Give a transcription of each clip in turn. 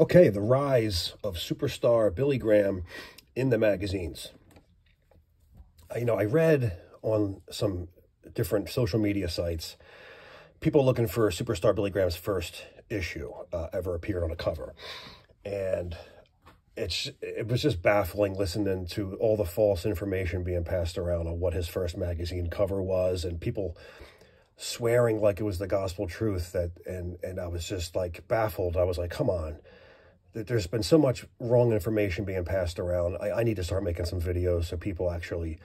Okay, the rise of superstar Billy Graham in the magazines. You know, I read on some different social media sites, people looking for superstar Billy Graham's first issue uh, ever appeared on a cover. And it's it was just baffling listening to all the false information being passed around on what his first magazine cover was and people swearing like it was the gospel truth that and and I was just like baffled. I was like, come on. There's been so much wrong information being passed around. I, I need to start making some videos so people actually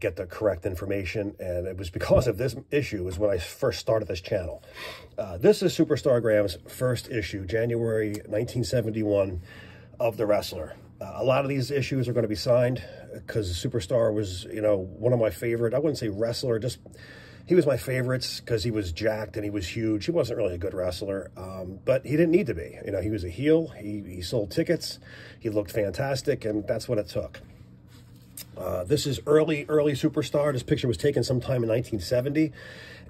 get the correct information. And it was because of this issue is when I first started this channel. Uh, this is Superstar Graham's first issue, January 1971 of The Wrestler. Uh, a lot of these issues are going to be signed because Superstar was, you know, one of my favorite, I wouldn't say wrestler, just he was my favorites because he was jacked and he was huge. He wasn't really a good wrestler, um, but he didn't need to be. You know, he was a heel. He, he sold tickets. He looked fantastic, and that's what it took. Uh, this is early, early superstar. This picture was taken sometime in 1970.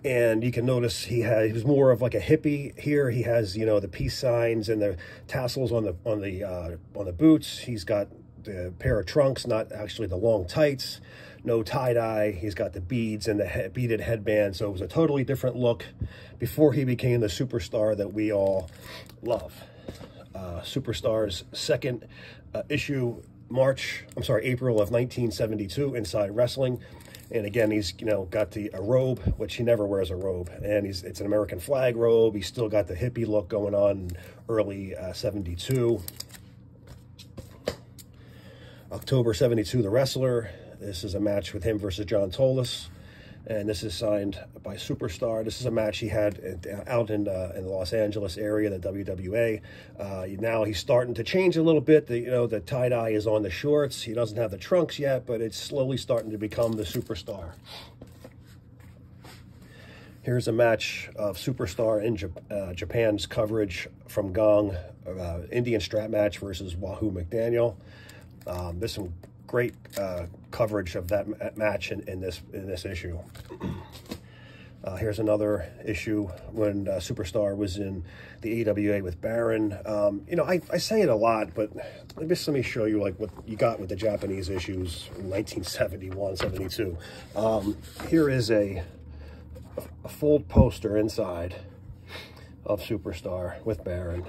And you can notice he had he was more of like a hippie here. He has, you know, the peace signs and the tassels on the on the uh, on the boots. He's got the pair of trunks, not actually the long tights. No tie-dye. He's got the beads and the he beaded headband. So it was a totally different look before he became the superstar that we all love. Uh, Superstar's second uh, issue March, I'm sorry, April of 1972 Inside Wrestling. And again, he's, you know, got the a robe, which he never wears a robe. And he's it's an American flag robe. He's still got the hippie look going on early uh, 72. October 72, The Wrestler. This is a match with him versus John Tolos and this is signed by Superstar. This is a match he had out in uh, in the Los Angeles area, the WWA. Uh, now he's starting to change a little bit. The you know the tie dye is on the shorts. He doesn't have the trunks yet, but it's slowly starting to become the Superstar. Here's a match of Superstar in uh, Japan's coverage from Gong, uh, Indian strap match versus Wahoo McDaniel. Um, there's great uh, coverage of that match in, in, this in this issue. Uh, here's another issue when uh, Superstar was in the AWA with Baron. Um, you know, I, I say it a lot, but just let me show you like what you got with the Japanese issues in 1971, 72. Um, here is a, a full poster inside of Superstar with Baron.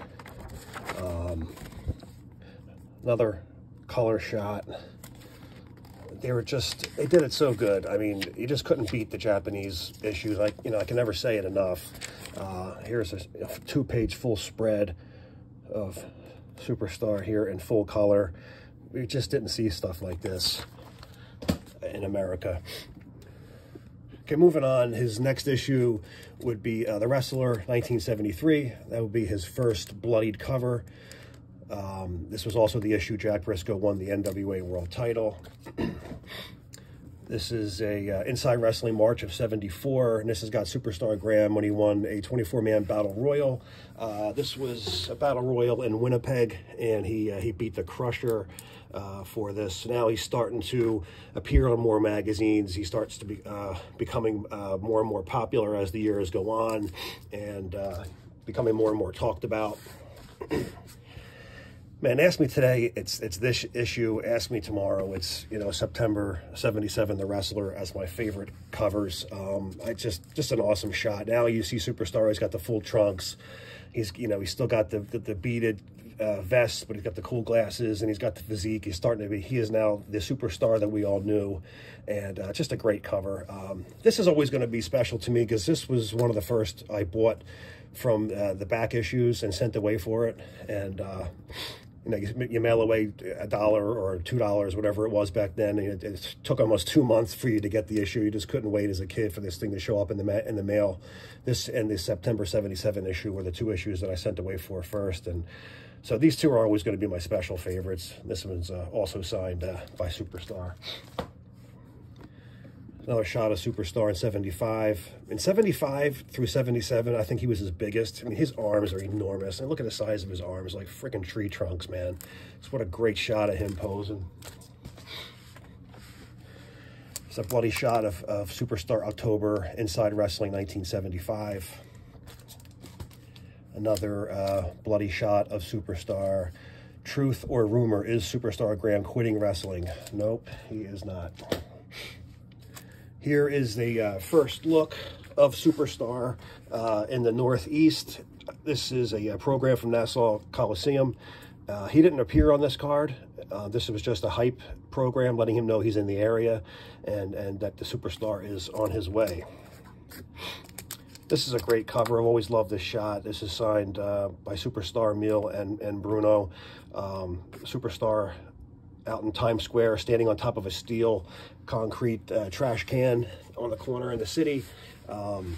Um, another color shot they were just they did it so good. I mean, you just couldn't beat the Japanese issues. Like you know, I can never say it enough. Uh, here's a, two-page full spread of Superstar here in full color. We just didn't see stuff like this in America. Okay, moving on. His next issue would be uh, The Wrestler, 1973. That would be his first bloodied cover. Um, this was also the issue Jack Brisco won the NWA World title. this is a uh, Inside Wrestling March of 74, and this has got Superstar Graham when he won a 24-man Battle Royal. Uh, this was a Battle Royal in Winnipeg, and he, uh, he beat the Crusher uh, for this. Now he's starting to appear on more magazines. He starts to be uh, becoming uh, more and more popular as the years go on, and becoming more and more talked about. Man, ask me today, it's it's this issue. Ask me tomorrow, it's, you know, September 77, The Wrestler, as my favorite covers. Um, I just, just an awesome shot. Now you see Superstar, he's got the full trunks. He's, you know, he's still got the, the, the beaded uh, vest, but he's got the cool glasses and he's got the physique. He's starting to be, he is now the superstar that we all knew. And uh, just a great cover. Um, this is always going to be special to me because this was one of the first I bought from uh, the back issues and sent away for it. And, uh, you know, you, you mail away a dollar or two dollars, whatever it was back then. It, it, took almost two months for you to get the issue. You just couldn't wait as a kid for this thing to show up in the in the mail. This and the September '77 issue were the two issues that I sent away for first, and so these two are always going to be my special favorites. This one's uh, also signed uh, by Superstar. Another shot of Superstar in 75. In 75 through 77, I think he was his biggest. I mean, his arms are enormous. And look at the size of his arms, like freaking tree trunks, man. It's what a great shot of him posing. It's a bloody shot of, of Superstar October Inside Wrestling 1975. Another uh, bloody shot of Superstar. Truth or rumor, is Superstar Graham quitting wrestling? Nope, he is not. Here is the uh, first look of Superstar uh, in the Northeast. This is a, a uh, program from Nassau Coliseum. Uh, he didn't appear on this card. Uh, this was just a hype program letting him know he's in the area and, and that the Superstar is on his way. This is a great cover. I've always loved this shot. This is signed uh, by Superstar Emil and, and Bruno. Um, Superstar out in Times Square, standing on top of a steel concrete uh, trash can on the corner in the city. Um,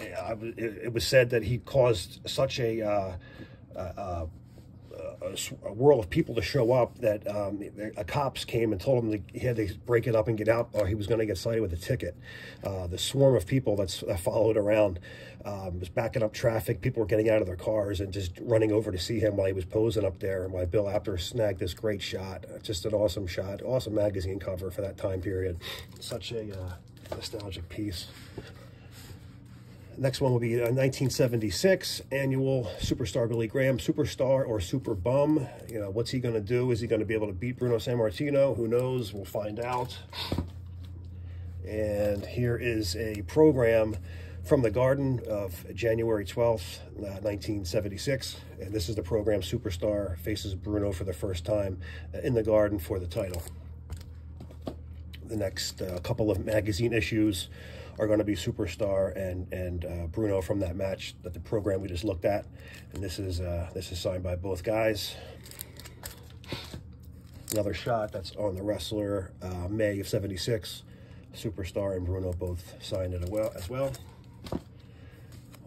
it, it, was said that he caused such a, uh, uh, a, a, whirl of people to show up that um, the, cops came and told him he had to break it up and get out or he was going to get cited with a ticket. Uh, the swarm of people that's, that followed around um, was backing up traffic. People were getting out of their cars and just running over to see him while he was posing up there and while Bill Apter snagged this great shot. Just an awesome shot. Awesome magazine cover for that time period. Such a uh, nostalgic piece. Next one will be a 1976 annual Superstar Billy Graham, Superstar or Super Bum. You know, what's he going to do? Is he going to be able to beat Bruno Sammartino? Who knows? We'll find out. And here is a program from the Garden of January 12th, uh, 1976. And this is the program Superstar faces Bruno for the first time in the Garden for the title. The next uh, couple of magazine issues are going to be Superstar and and uh, Bruno from that match that the program we just looked at. And this is uh, this is signed by both guys. Another shot that's on the wrestler uh, May of '76. Superstar and Bruno both signed it as well.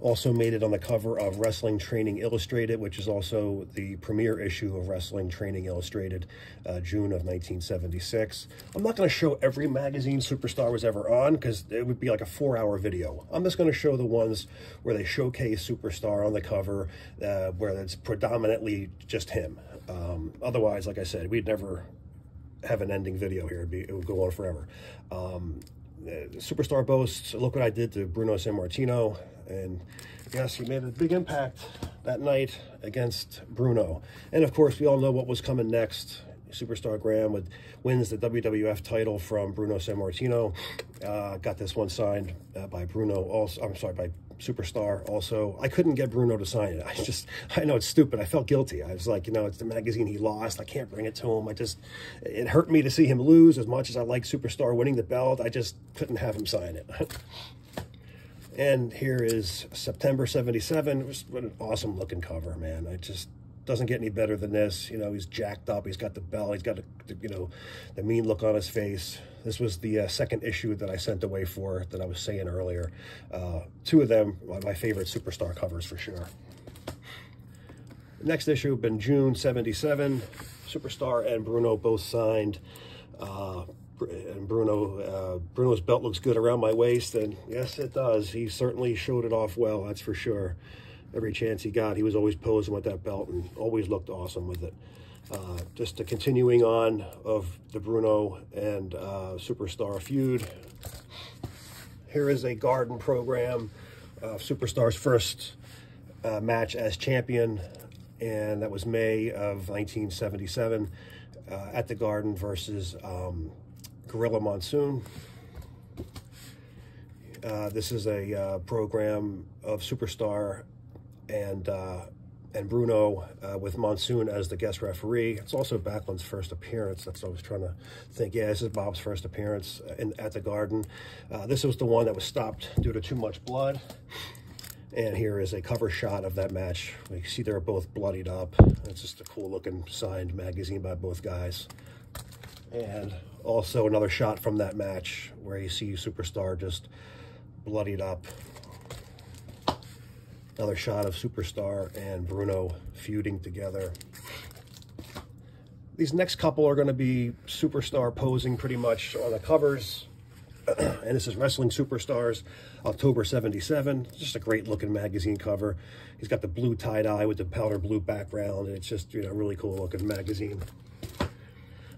Also made it on the cover of Wrestling Training Illustrated, which is also the premiere issue of Wrestling Training Illustrated, uh, June of 1976. I'm not going to show every magazine Superstar was ever on because it would be like a four-hour video. I'm just going to show the ones where they showcase Superstar on the cover, uh, where it's predominantly just him. Um, otherwise, like I said, we'd never have an ending video here. Be, it would go on forever. Um, uh, Superstar boasts, look what I did to Bruno Sammartino. And yes, he made a big impact that night against Bruno. And of course, we all know what was coming next. Superstar Graham would, wins the WWF title from Bruno Sammartino. Uh, got this one signed uh, by Bruno. Also, I'm sorry, by Superstar. Also, I couldn't get Bruno to sign it. I just, I know it's stupid. I felt guilty. I was like, you know, it's the magazine he lost. I can't bring it to him. I just, it hurt me to see him lose as much as I like Superstar winning the belt. I just couldn't have him sign it. and here is September 77. It was an awesome looking cover, man. It just, doesn't get any better than this. You know, he's jacked up. He's got the belt. He's got, the, you know, the mean look on his face. This was the uh, second issue that I sent away for that I was saying earlier. Uh, two of them my favorite Superstar covers for sure. Next issue been June 77. Superstar and Bruno both signed. Uh, and Bruno, uh, Bruno's belt looks good around my waist, and yes, it does. He certainly showed it off well, that's for sure every chance he got, he was always posing with that belt and always looked awesome with it. Uh, just a continuing on of the Bruno and uh, Superstar feud. Here is a garden program of Superstar's first uh, match as champion, and that was May of 1977 uh, at the Garden versus um, Gorilla Monsoon. Uh, this is a uh, program of Superstar and uh, and Bruno uh, with Monsoon as the guest referee. It's also Backlund's first appearance. That's what I was trying to think. Yeah, this is Bob's first appearance in, at the Garden. Uh, this was the one that was stopped due to too much blood. And here is a cover shot of that match. You see they're both bloodied up. It's just a cool looking signed magazine by both guys. And also another shot from that match where you see Superstar just bloodied up Another shot of Superstar and Bruno feuding together. These next couple are going to be Superstar posing pretty much on the covers. and this is Wrestling Superstars, October 77. Just a great looking magazine cover. He's got the blue tie-dye with the powder blue background. And it's just, you know, really cool looking magazine.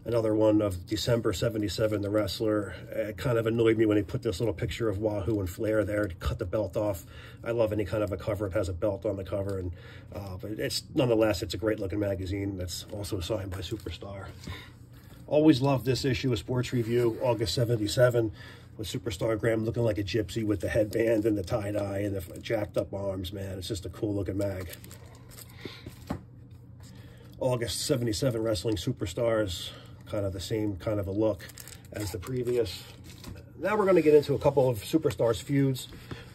Another one of December 77, the wrestler. It kind of annoyed me when they put this little picture of Wahoo and Flair there to cut the belt off. I love any kind of a cover that has a belt on the cover. and uh, But it's nonetheless, it's a great looking magazine that's also signed by Superstar. Always loved this issue of Sports Review, August 77, with Superstar Graham looking like a gypsy with the headband and the tie-dye and the jacked up arms, man. It's just a cool looking mag. August 77 Wrestling Superstars, kind of the same kind of a look as the previous. Now we're going to get into a couple of Superstars feuds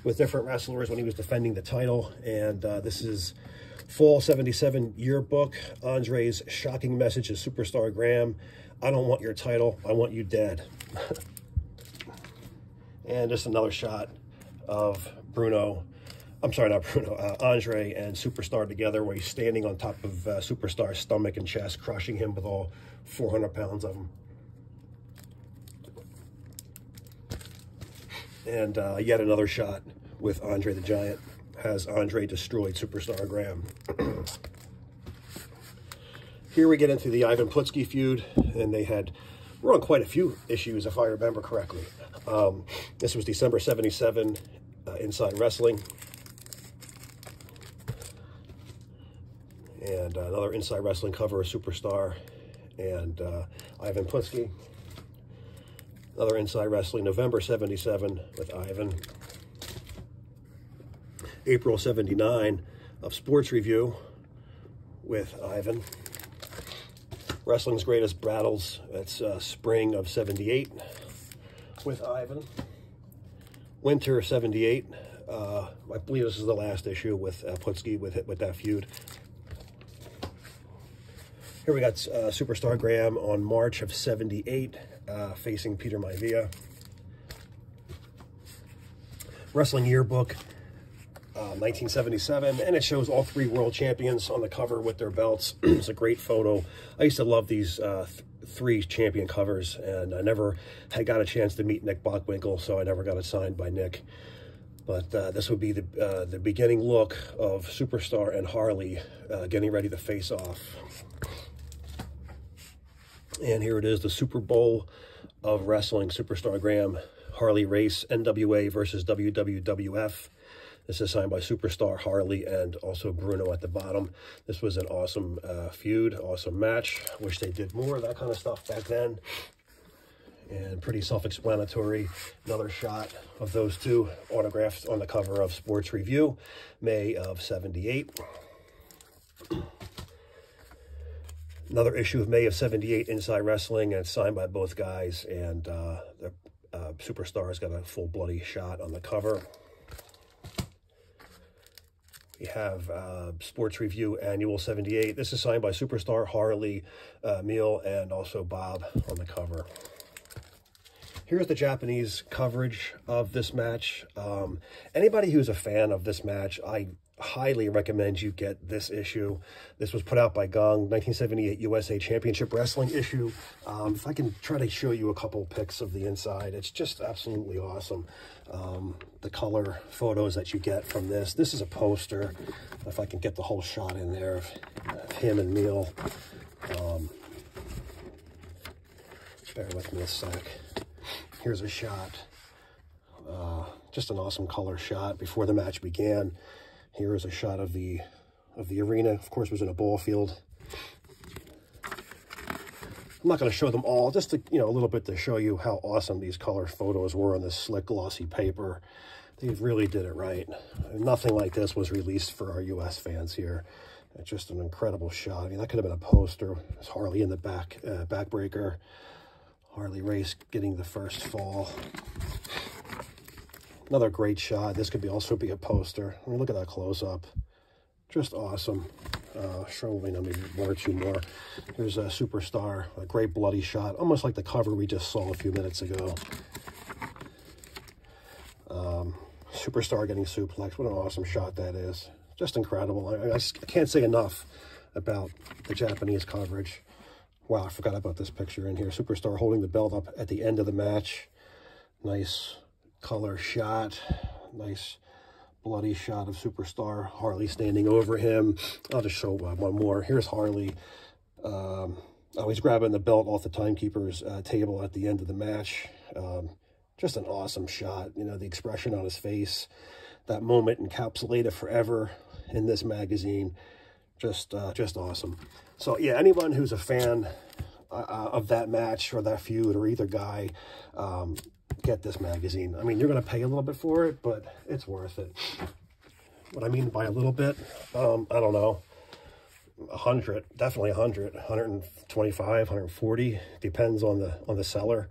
with different wrestlers when he was defending the title. And uh, this is Fall 77 Yearbook. Andre's shocking message to Superstar Graham. I don't want your title. I want you dead. and just another shot of Bruno. I'm sorry, not Bruno. Uh, Andre and Superstar together where he's standing on top of uh, Superstar's stomach and chest, crushing him with all 400 pounds of him. And uh, yet another shot with Andre the Giant has Andre destroyed Superstar Graham. Here we get into the Ivan Putski feud, and they had run quite a few issues, if I remember correctly. Um, this was December 77, uh, Inside Wrestling. And uh, another Inside Wrestling cover of Superstar and uh, Ivan Putski. Another Inside Wrestling, November 77 with Ivan. April 79 of Sports Review with Ivan. Wrestling's Greatest Battles. It's uh, spring of 78 with Ivan. Winter 78. Uh, I believe this is the last issue with uh, Putski with, with that feud. Here we got uh, Superstar Graham on March of 78 uh, facing Peter Maivia. Wrestling Yearbook 1977, uh, and it shows all three world champions on the cover with their belts. it's a great photo. I used to love these uh, th three champion covers, and I never had got a chance to meet Nick Bockwinkel, so I never got it signed by Nick. But uh, this would be the uh, the beginning look of Superstar and Harley uh, getting ready to face off. And here it is, the Super Bowl of Wrestling, Superstar Graham, Harley Race, NWA versus WWWF. This is signed by Superstar Harley and also Bruno at the bottom. This was an awesome uh, feud, awesome match. Wish they did more of that kind of stuff back then. And pretty self-explanatory. Another shot of those two autographs on the cover of Sports Review, May of 78. Another issue of May of 78, Inside Wrestling, and signed by both guys. And uh, the uh, Superstar's got a full bloody shot on the cover. We have uh, Sports Review Annual 78. This is signed by Superstar Harley, uh, Meal, and also Bob on the cover. Here's the Japanese coverage of this match. Um, anybody who's a fan of this match, I highly recommend you get this issue. This was put out by Gong, 1978 USA Championship Wrestling issue. Um, if I can try to show you a couple pics of the inside, it's just absolutely awesome. Um, the color photos that you get from this. This is a poster, if I can get the whole shot in there of, him and Neil. Um, bear with me a sec. Here's a shot. Uh, just an awesome color shot before the match began. Here is a shot of the of the arena. Of course, was in a ball field. I'm not going to show them all, just to, you know, a little bit to show you how awesome these color photos were on this slick, glossy paper. They really did it right. Nothing like this was released for our U.S. fans here. It's just an incredible shot. I mean, that could have been a poster. It's Harley in the back, uh, backbreaker. Harley Race getting the first fall. Another great shot. This could be also be a poster. I mean, look at that close-up. Just awesome. Uh, showing maybe one or two more. Here's a Superstar, a great bloody shot, almost like the cover we just saw a few minutes ago. Um, Superstar getting suplex. What an awesome shot that is. Just incredible. I, I, I can't say enough about the Japanese coverage. Wow, I forgot about this picture in here. Superstar holding the belt up at the end of the match. Nice color shot. Nice bloody shot of Superstar. Harley standing over him. I'll just show uh, one more. Here's Harley. Um, Oh, he's grabbing the belt off the timekeeper's uh, table at the end of the match. Um, just an awesome shot. You know, the expression on his face, that moment encapsulated forever in this magazine. Just, uh, just awesome. So, yeah, anyone who's a fan uh, of that match or that feud or either guy, um, get this magazine. I mean, you're going to pay a little bit for it, but it's worth it. What I mean by a little bit, um, I don't know. 100 definitely 100 125 140 depends on the on the seller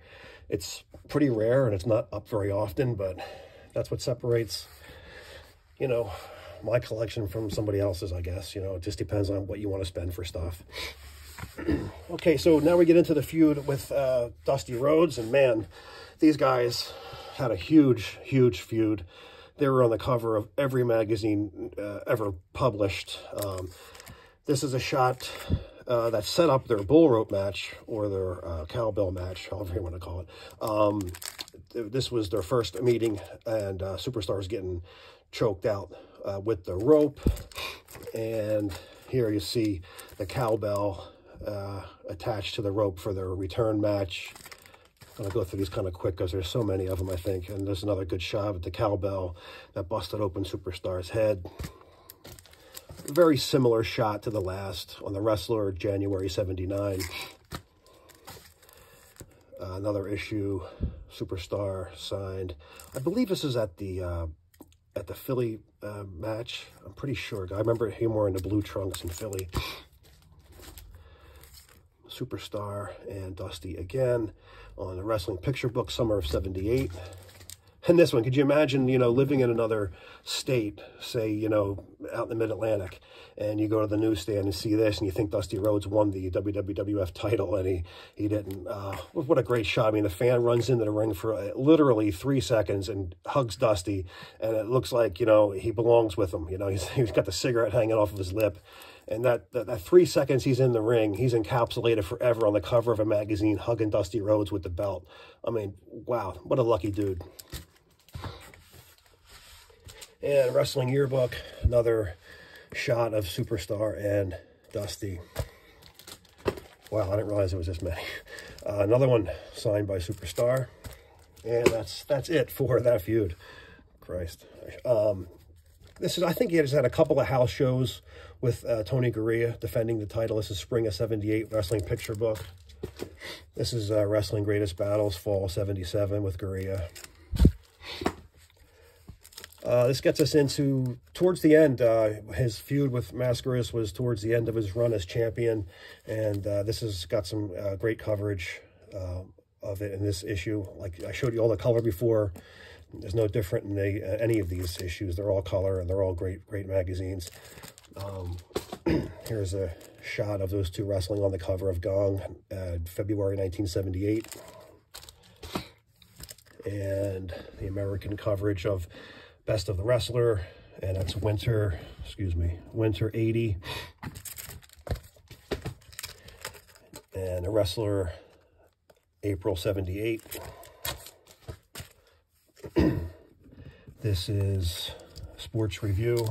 it's pretty rare and it's not up very often but that's what separates you know my collection from somebody else's i guess you know it just depends on what you want to spend for stuff okay so now we get into the feud with uh, dusty rhodes and man these guys had a huge huge feud they were on the cover of every magazine uh, ever published um, this is a shot uh, that set up their bull rope match or their uh, cowbell match, however you want to call it. Um, this was their first meeting, and uh, Superstar's getting choked out uh, with the rope. And here you see the cowbell uh, attached to the rope for their return match. I'm to go through these kind of quick because there's so many of them, I think. And there's another good shot with the cowbell that busted open Superstar's head very similar shot to the last on the Wrestler January 79. Uh, another issue, Superstar signed. I believe this is at the uh, at the Philly uh, match. I'm pretty sure. I remember him wearing the blue trunks in Philly. Superstar and Dusty again on the Wrestling Picture Book, summer of 78. And this one, could you imagine, you know, living in another state, say, you know, out in the mid-Atlantic, and you go to the newsstand and see this, and you think Dusty Rhodes won the WWF title, and he, he didn't. Uh, what a great shot. I mean, the fan runs into the ring for uh, literally three seconds and hugs Dusty, and it looks like, you know, he belongs with him. You know, he's, he's got the cigarette hanging off of his lip. And that, that, that, three seconds he's in the ring, he's encapsulated forever on the cover of a magazine, hugging Dusty Rhodes with the belt. I mean, wow, what a lucky dude. And Wrestling Yearbook, another shot of Superstar and Dusty. Wow, I didn't realize it was this many. Uh, another one signed by Superstar. And that's that's it for that feud. Christ. Um, this is, I think he has had a couple of house shows with uh, Tony Garea defending the title. This is Spring of 78 Wrestling Picture Book. This is uh, Wrestling Greatest Battles, Fall 77 with Garea. Uh, this gets us into, towards the end, uh, his feud with Mascaras was towards the end of his run as champion, and uh, this has got some uh, great coverage of it in this issue. Like I showed you all the color before. There's no different in the, uh, any of these issues. They're all color, and they're all great, great magazines. Um, here's a shot of those two wrestling on the cover of Gong, February 1978. And the American coverage of Best of the Wrestler, and that's winter, excuse me, winter 80. And the Wrestler, April 78. this is Sports Review.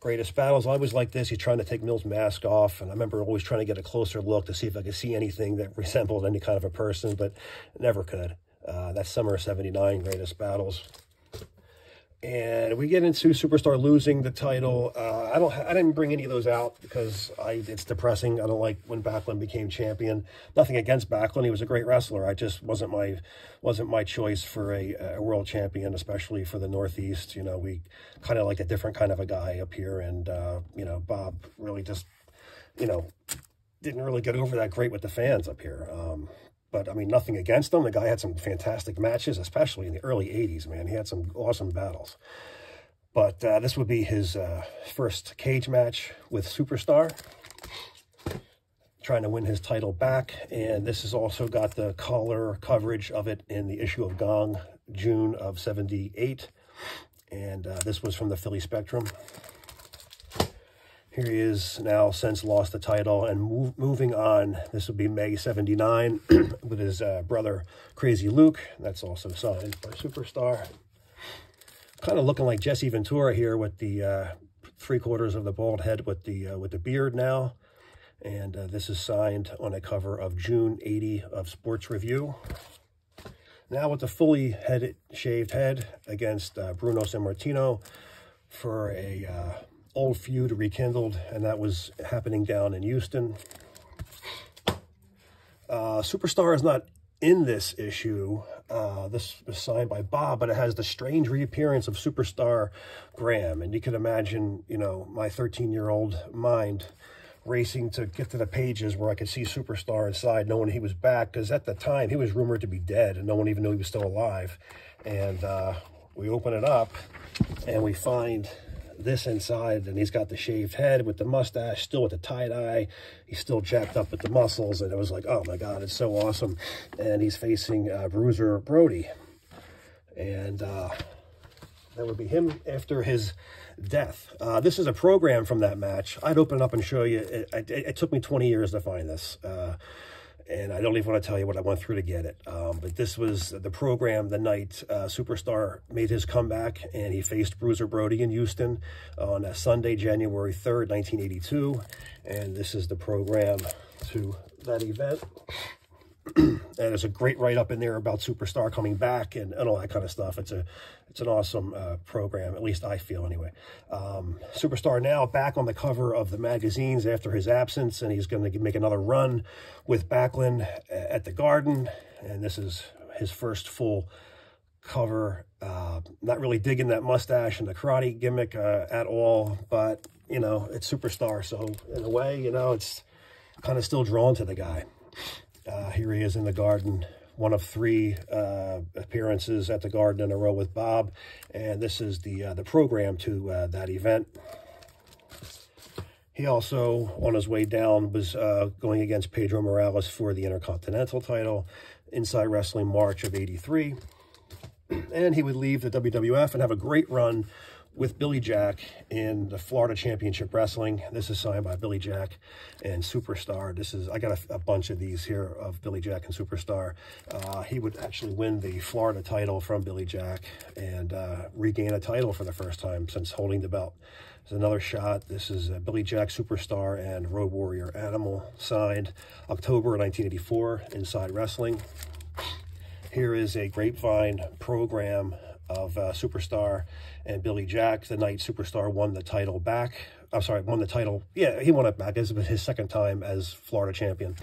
Greatest Battles. I always like this. He's trying to take Mil's mask off, and I remember always trying to get a closer look to see if I could see anything that resembled any kind of a person, but never could. Uh, that's Summer 79, Greatest Battles and we get into Superstar losing the title. Uh, I don't. I didn't bring any of those out because I. It's depressing. I don't like when Backlund became champion. Nothing against Backlund. He was a great wrestler. I just wasn't my wasn't my choice for a, a world champion, especially for the Northeast. You know, we kind of like a different kind of a guy up here, and uh, you know, Bob really just, you know, didn't really get over that great with the fans up here. Um, but, I mean, nothing against him. The guy had some fantastic matches, especially in the early 80s, man. He had some awesome battles. But uh, this would be his uh, first cage match with Superstar. Trying to win his title back. And this has also got the color coverage of it in the issue of Gong, June of 78. And uh, this was from the Philly Spectrum. Here he is now since lost the title and move, moving on. This will be May 79 with his uh, brother Crazy Luke. That's also signed by Superstar. Kind of looking like Jesse Ventura here with the uh, three quarters of the bald head with the uh, with the beard now. And uh, this is signed on a cover of June 80 of Sports Review. Now with the fully headed, shaved head against uh, Bruno Sammartino for a uh, old feud rekindled, and that was happening down in Houston. Uh, Superstar is not in this issue. Uh, this was signed by Bob, but it has the strange reappearance of Superstar Graham. And you can imagine, you know, my 13-year-old mind racing to get to the pages where I could see Superstar inside, knowing he was back. Because at the time, he was rumored to be dead, and no one even knew he was still alive. And uh, we open it up, and we find this inside, and he's got the shaved head with the mustache, still with the tie-dye. He's still jacked up with the muscles, and it was like, oh my God, it's so awesome. And he's facing uh, Bruiser Brody. And uh, that would be him after his death. Uh, this is a program from that match. I'd open up and show you. It, it, it took me 20 years to find this. Uh, and I don't even want to tell you what I went through to get it. Um, but this was the program the night uh, Superstar made his comeback, and he faced Bruiser Brody in Houston on a Sunday, January 3rd, 1982. And this is the program to that event. and there's a great write-up in there about Superstar coming back and, and all that kind of stuff. It's a it's an awesome uh, program, at least I feel anyway. Um, Superstar now back on the cover of the magazines after his absence, and he's going to make another run with Backlund at the Garden. And this is his first full cover. Uh, not really digging that mustache and the karate gimmick uh, at all, but, you know, it's Superstar. So in a way, you know, it's kind of still drawn to the guy. Uh, here he is in the garden, one of three uh, appearances at the garden in a row with Bob, and this is the uh, the program to uh, that event. He also, on his way down, was uh, going against Pedro Morales for the Intercontinental title, Inside Wrestling March of 83. And he would leave the WWF and have a great run with Billy Jack in the Florida Championship Wrestling. This is signed by Billy Jack and Superstar. This is, I got a, a bunch of these here of Billy Jack and Superstar. Uh, he would actually win the Florida title from Billy Jack and uh, regain a title for the first time since holding the belt. There's another shot. This is Billy Jack Superstar and Road Warrior Animal signed October 1984 Inside Wrestling. Here is a Grapevine program of uh, Superstar and Billy Jack. The night Superstar won the title back. I'm sorry, won the title. Yeah, he won it back. This was his second time as Florida champion.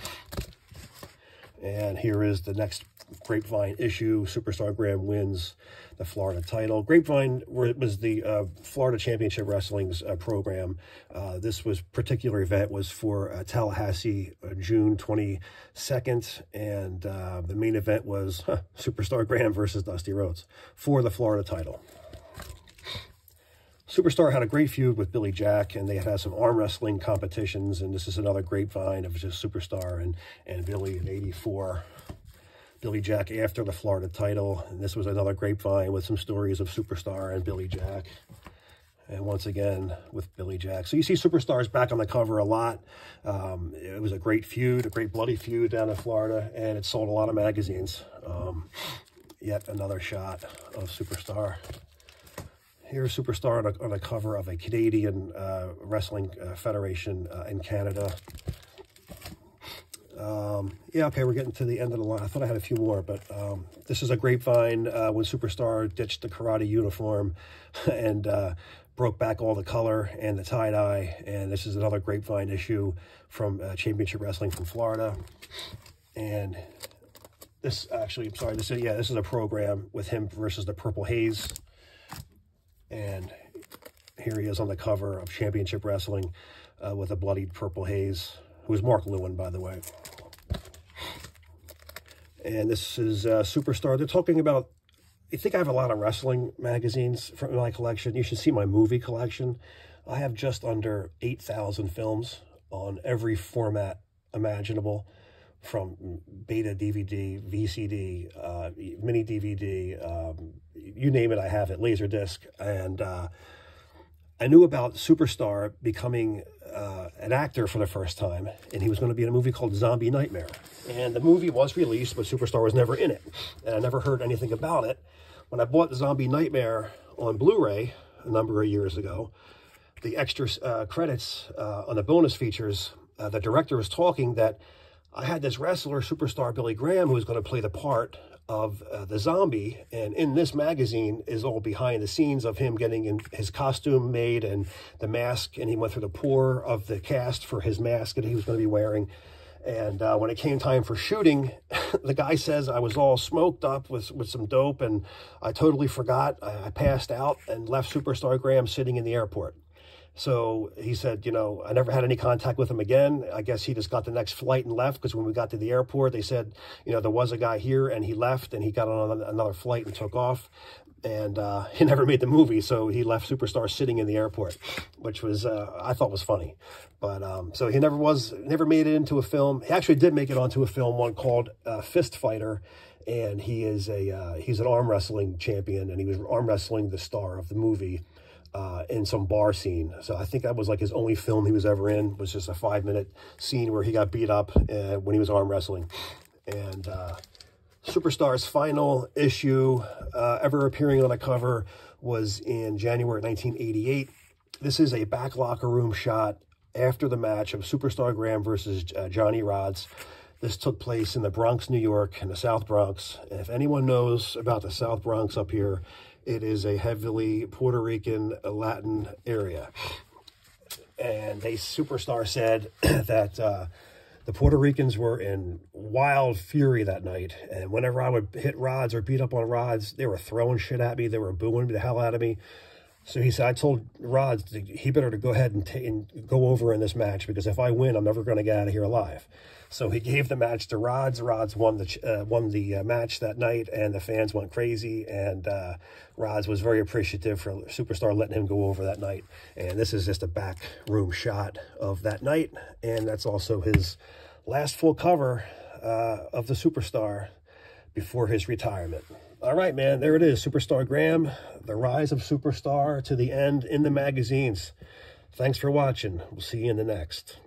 And here is the next Grapevine issue. Superstar Graham wins the Florida title. Grapevine was the uh, Florida Championship Wrestling's uh, program. Uh, this was particular event was for uh, Tallahassee, uh, June 22nd, and uh, the main event was huh, Superstar Graham versus Dusty Rhodes for the Florida title. Superstar had a great feud with Billy Jack, and they had, had some arm wrestling competitions, and this is another grapevine of just Superstar and, and Billy in 84. Billy Jack after the Florida title. And this was another grapevine with some stories of Superstar and Billy Jack. And once again, with Billy Jack. So you see Superstars back on the cover a lot. Um, it was a great feud, a great bloody feud down in Florida, and it sold a lot of magazines. Um, yet another shot of Superstar. Here's Superstar on a, on cover of a Canadian uh, Wrestling uh, Federation uh, in Canada. Um, yeah, okay, we're getting to the end of the line. I thought I had a few more, but um, this is a grapevine uh, when Superstar ditched the karate uniform and uh, broke back all the color and the tie-dye. And this is another grapevine issue from uh, Championship Wrestling from Florida. And this actually, I'm sorry, this is, yeah, this is a program with him versus the Purple Haze. And here he is on the cover of Championship Wrestling uh, with a bloodied Purple Haze who is Mark Lewin, by the way. And this is uh, Superstar. They're talking about, I think I have a lot of wrestling magazines from my collection. You should see my movie collection. I have just under 8,000 films on every format imaginable from beta DVD, VCD, uh, mini DVD, um, you name it, I have it, Laserdisc. And uh, I knew about Superstar becoming uh, an actor for the first time, and he was going to be in a movie called Zombie Nightmare. And the movie was released, but Superstar was never in it. And I never heard anything about it. When I bought Zombie Nightmare on Blu-ray a number of years ago, the extra uh, credits uh, on the bonus features uh, the director was talking that I had this wrestler, superstar Billy Graham, who was going to play the part of uh, the zombie. And in this magazine is all behind the scenes of him getting in his costume made and the mask. And he went through the pour of the cast for his mask that he was going to be wearing. And uh, when it came time for shooting, the guy says I was all smoked up with, with some dope and I totally forgot. I, I passed out and left Superstar Graham sitting in the airport. So he said, you know, I never had any contact with him again. I guess he just got the next flight and left because when we got to the airport, they said, you know, there was a guy here and he left and he got on another flight and took off. And uh, he never made the movie, so he left Superstar sitting in the airport, which was, uh, I thought was funny. But um, so he never was, never made it into a film. He actually did make it onto a film, one called uh, Fist Fighter and he is a uh, he's an arm wrestling champion and he was arm wrestling the star of the movie uh, in some bar scene. So I think that was like his only film he was ever in, was just a five minute scene where he got beat up uh, when he was arm wrestling. And uh, Superstar's final issue uh, ever appearing on a cover was in January 1988. This is a back locker room shot after the match of Superstar Graham versus uh, Johnny Rodz. This took place in the Bronx, New York, in the South Bronx. And if anyone knows about the South Bronx up here, it is a heavily Puerto Rican Latin area. And a superstar said that uh, the Puerto Ricans were in wild fury that night. And whenever I would hit Rodz or beat up on Rodz, they were throwing shit at me. They were booing the hell out of me. So he said, I told Rodz he better to go ahead and, and go over in this match because if I win, I'm never going to get out of here alive. So he gave the match to Rodz. Rodz won the uh, won the uh, match that night, and the fans went crazy. And uh, Rodz was very appreciative for Superstar letting him go over that night. And this is just a back room shot of that night, and that's also his last full cover uh, of the Superstar before his retirement. All right, man, there it is. Superstar Graham, the rise of Superstar to the end in the magazines. Thanks for watching. We'll see you in the next.